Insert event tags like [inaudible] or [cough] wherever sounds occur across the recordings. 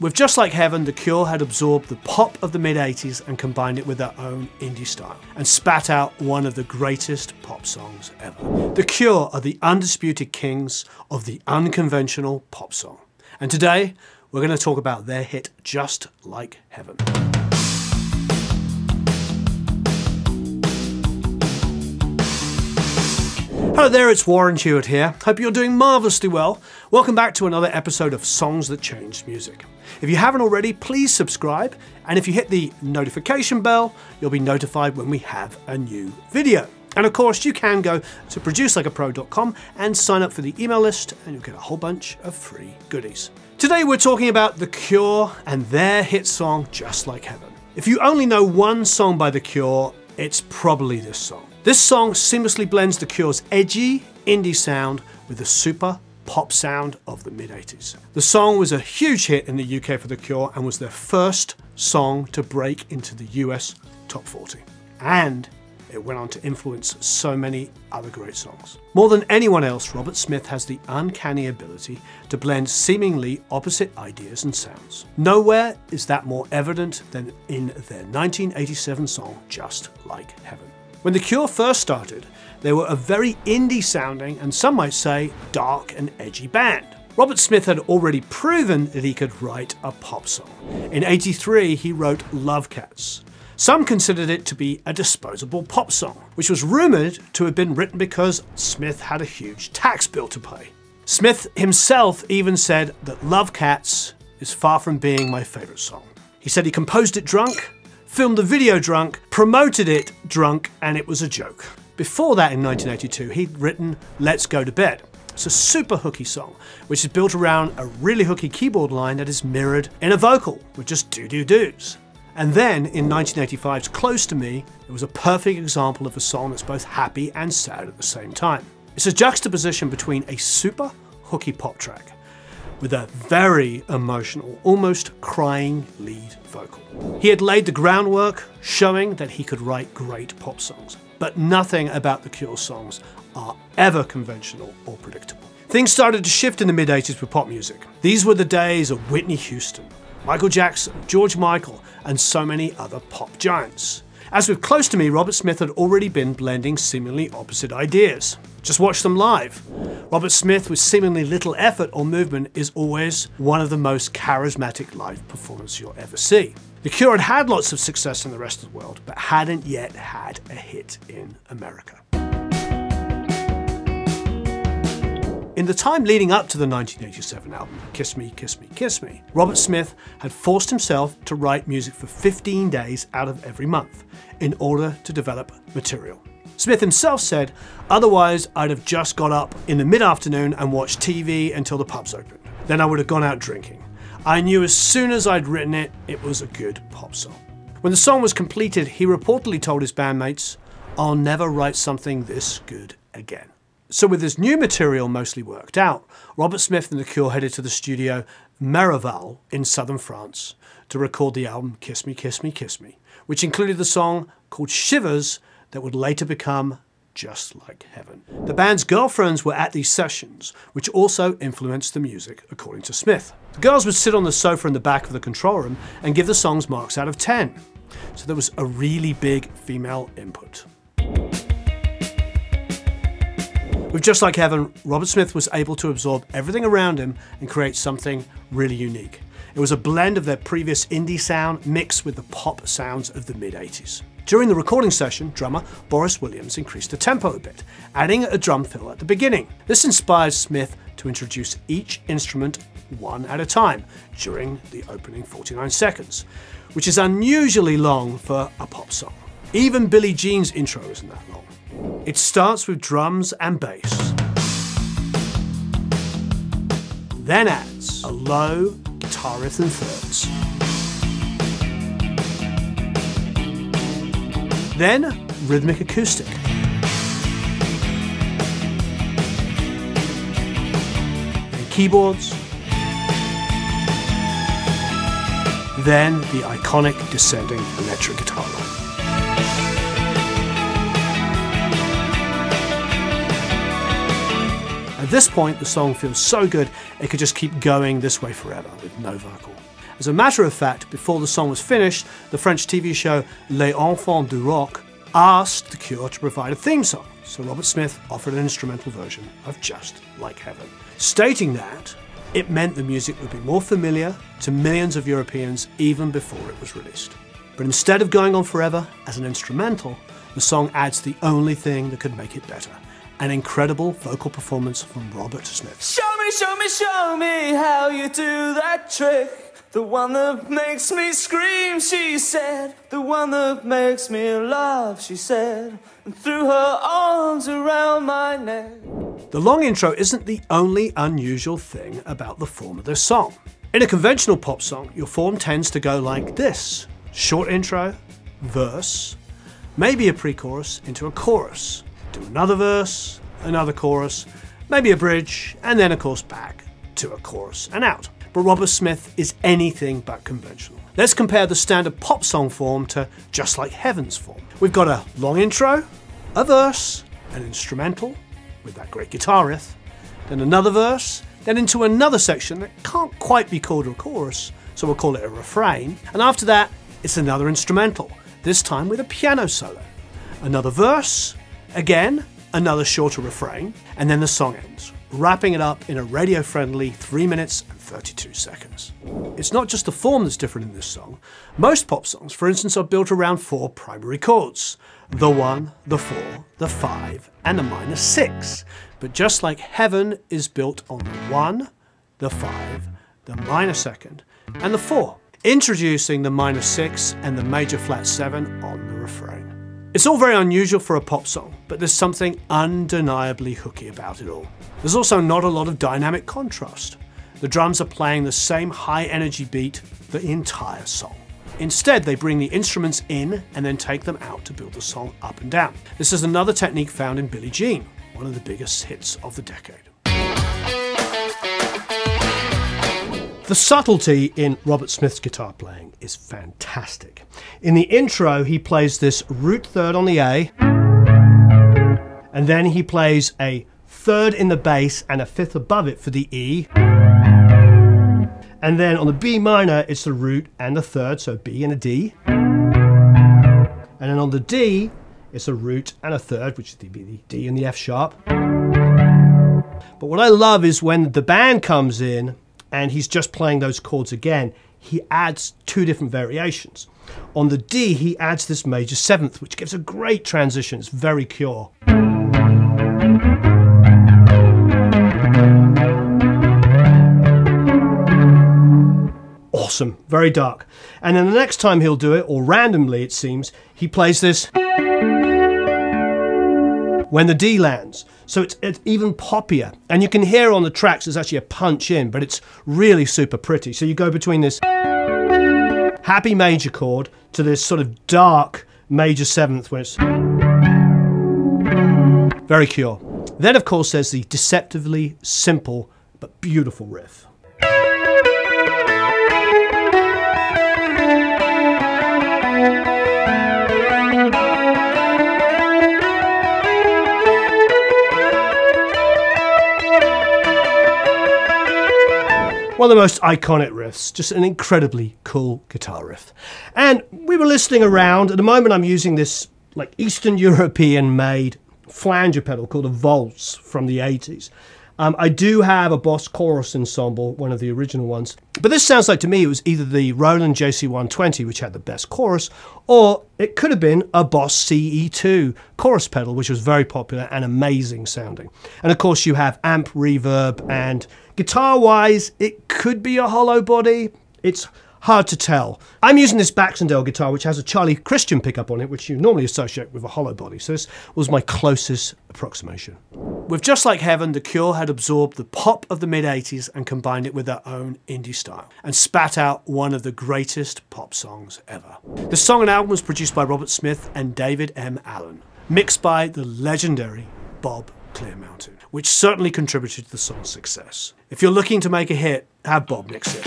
With Just Like Heaven, The Cure had absorbed the pop of the mid 80s and combined it with their own indie style, and spat out one of the greatest pop songs ever. The Cure are the undisputed kings of the unconventional pop song. And today, we're going to talk about their hit Just Like Heaven. Hello there, it's Warren Huart here. Hope you're doing marvellously well. Welcome back to another episode of Songs That Changed Music. If you haven't already, please subscribe, and if you hit the notification bell, you'll be notified when we have a new video. And of course, you can go to producelikeapro.com and sign up for the email list, and you'll get a whole bunch of free goodies. Today, we're talking about The Cure and their hit song, Just Like Heaven. If you only know one song by The Cure, it's probably this song. This song seamlessly blends The Cure's edgy indie sound with the super pop sound of the mid 80s. The song was a huge hit in the UK for The Cure and was their first song to break into the US top 40. And it went on to influence so many other great songs. More than anyone else, Robert Smith has the uncanny ability to blend seemingly opposite ideas and sounds. Nowhere is that more evident than in their 1987 song, Just Like Heaven. When The Cure first started, they were a very indie sounding and some might say dark and edgy band. Robert Smith had already proven that he could write a pop song. In 83, he wrote Lovecats. Some considered it to be a disposable pop song, which was rumoured to have been written because Smith had a huge tax bill to pay. Smith himself even said that Lovecats is far from being my favourite song. He said he composed it drunk, filmed the video drunk, promoted it drunk, and it was a joke. Before that, in 1982, he'd written Let's Go to Bed. It's a super hooky song, which is built around a really hooky keyboard line that is mirrored in a vocal with just doo doo doos. And then in 1985's Close to Me, it was a perfect example of a song that's both happy and sad at the same time. It's a juxtaposition between a super hooky pop track with a very emotional, almost crying lead vocal. He had laid the groundwork showing that he could write great pop songs, but nothing about the Cure songs are ever conventional or predictable. Things started to shift in the mid 80s with pop music. These were the days of Whitney Houston, Michael Jackson, George Michael, and so many other pop giants. As with Close to Me, Robert Smith had already been blending seemingly opposite ideas. Just watch them live. Robert Smith, with seemingly little effort or movement, is always one of the most charismatic live performers you'll ever see. The Cure had had lots of success in the rest of the world, but hadn't yet had a hit in America. In the time leading up to the 1987 album, Kiss Me, Kiss Me, Kiss Me, Robert Smith had forced himself to write music for 15 days out of every month in order to develop material. Smith himself said, otherwise I'd have just got up in the mid-afternoon and watched TV until the pubs opened. Then I would have gone out drinking. I knew as soon as I'd written it, it was a good pop song. When the song was completed, he reportedly told his bandmates, I'll never write something this good again. So with his new material mostly worked out, Robert Smith and The Cure headed to the studio Miraval in southern France to record the album Kiss Me, Kiss Me, Kiss Me, which included the song called Shivers that would later become Just Like Heaven. The band's girlfriends were at these sessions, which also influenced the music, according to Smith. The girls would sit on the sofa in the back of the control room and give the songs marks out of 10. So there was a really big female input. With Just Like Heaven, Robert Smith was able to absorb everything around him and create something really unique. It was a blend of their previous indie sound mixed with the pop sounds of the mid 80s. During the recording session, drummer Boris Williams increased the tempo a bit, adding a drum fill at the beginning. This inspired Smith to introduce each instrument one at a time during the opening 49 seconds, which is unusually long for a pop song. Even Billie Jean's intro isn't that long. It starts with drums and bass, then adds a low guitar riff and thirds. Then rhythmic acoustic. Then keyboards. Then the iconic descending electric guitar line. At this point, the song feels so good it could just keep going this way forever with no vocal. As a matter of fact, before the song was finished, the French TV show Les Enfants du Rock asked The Cure to provide a theme song, so Robert Smith offered an instrumental version of Just Like Heaven, stating that it meant the music would be more familiar to millions of Europeans even before it was released. But instead of going on forever as an instrumental, the song adds the only thing that could make it better an incredible vocal performance from Robert Smith. Show me, show me, show me how you do that trick. The one that makes me scream, she said. The one that makes me laugh, she said. And threw her arms around my neck. The long intro isn't the only unusual thing about the form of this song. In a conventional pop song, your form tends to go like this short intro, verse, maybe a pre chorus into a chorus, another verse, another chorus, maybe a bridge, and then, of course, back to a chorus and out but Robert Smith is anything but conventional. Let's compare the standard pop song form to Just Like Heaven's form. We've got a long intro, a verse, an instrumental with that great guitar riff, then another verse, then into another section that can't quite be called a chorus, so we'll call it a refrain, and after that, it's another instrumental, this time with a piano solo. Another verse, again, another shorter refrain, and then the song ends, wrapping it up in a radio friendly 3 minutes and 32 seconds. It's not just the form that's different in this song. Most pop songs, for instance, are built around four primary chords the 1, the 4, the 5, and the minor 6. But just like Heaven is built on the 1, the 5, the minor second, and the 4, introducing the minor 6 and the major flat 7 on the refrain. It's all very unusual for a pop song, but there's something undeniably hooky about it all. There's also not a lot of dynamic contrast. The drums are playing the same high energy beat the entire song. Instead, they bring the instruments in and then take them out to build the song up and down. This is another technique found in Billie Jean, one of the biggest hits of the decade. The subtlety in Robert Smith's guitar playing is fantastic. In the intro, he plays this root third on the A, and then he plays a third in the bass and a fifth above it for the E. And then on the B minor, it's the root and the third, so B and a D. And then on the D, it's a root and a third, which is the the D and the F sharp. But what I love is when the band comes in and he's just playing those chords again, he adds two different variations. On the D, he adds this major seventh, which gives a great transition. It's very Cure. awesome, very dark. And then the next time he'll do it, or randomly it seems, he plays this when the D lands. So it's, it's, even poppier. And you can hear on the tracks there's actually a punch in, but it's really super pretty. So you go between this happy major chord to this sort of dark major seventh where it's very cure. Then of course there's the deceptively simple but beautiful riff. One of the most iconic riffs, just an incredibly cool guitar riff. And we were listening around. At the moment, I'm using this like Eastern [laughs] European made flanger pedal called a Volts from the 80s. Um, I do have a Boss chorus ensemble, one of the original ones. But this sounds like to me it was either the Roland JC120, which had the best chorus, or it could have been a Boss CE2 chorus pedal, which was very popular and amazing sounding. And of course, you have amp reverb and Guitar wise, it could be a hollow body. It's hard to tell. I'm using this Baxendale guitar, which has a Charlie Christian pickup on it, which you normally associate with a hollow body. So this was my closest approximation. With Just Like Heaven, The Cure had absorbed the pop of the mid 80s and combined it with their own indie style and spat out one of the greatest pop songs ever. The song and album was produced by Robert Smith and David M. Allen, mixed by the legendary Bob Clearmountain which certainly contributed to the song's success. If you're looking to make a hit, have Bob mix it.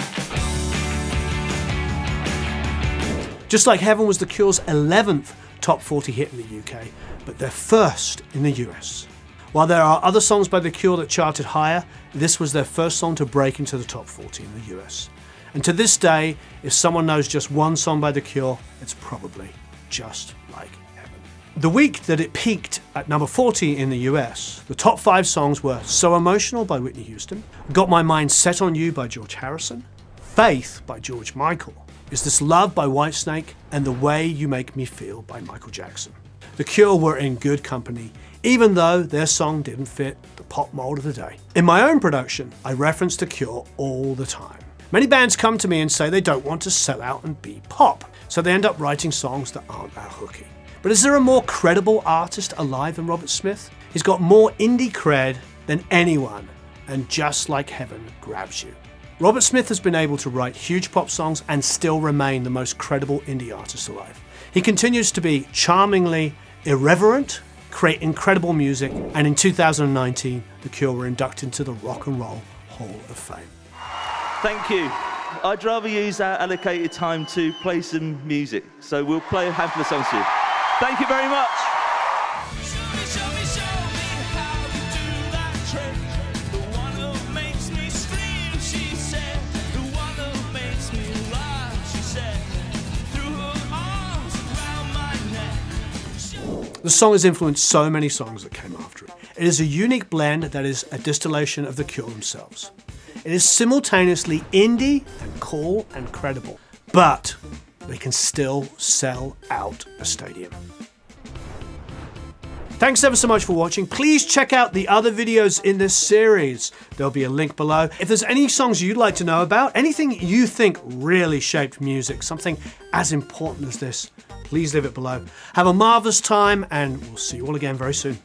Just like Heaven was The Cure's 11th top 40 hit in the UK, but their first in the US. While there are other songs by The Cure that charted higher, this was their first song to break into the top 40 in the US. And to this day, if someone knows just one song by The Cure, it's probably Just Like. The week that it peaked at number 40 in the US, the top five songs were So Emotional by Whitney Houston, Got My Mind Set on You by George Harrison, Faith by George Michael, Is This Love by Whitesnake, and The Way You Make Me Feel by Michael Jackson. The Cure were in good company, even though their song didn't fit the pop mold of the day. In my own production, I reference The Cure all the time. Many bands come to me and say they don't want to sell out and be pop, so they end up writing songs that aren't that hooky. But is there a more credible artist alive than Robert Smith? He's got more indie cred than anyone, and just like heaven grabs you. Robert Smith has been able to write huge pop songs and still remain the most credible indie artist alive. He continues to be charmingly irreverent, create incredible music, and in 2019, The Cure were inducted into the Rock and Roll Hall of Fame. Thank you. I'd rather use our allocated time to play some music. So we'll play a handful of songs for you. Thank you very much. The song has influenced so many songs that came after it. It is a unique blend that is a distillation of the Cure themselves. It is simultaneously indie and cool and credible, but they can still sell out a stadium. Thanks ever so much for watching. Please check out the other videos in this series. There'll be a link below. If there's any songs you'd like to know about, anything you think really shaped music, something as important as this, please leave it below. Have a marvelous time and we'll see you all again very soon.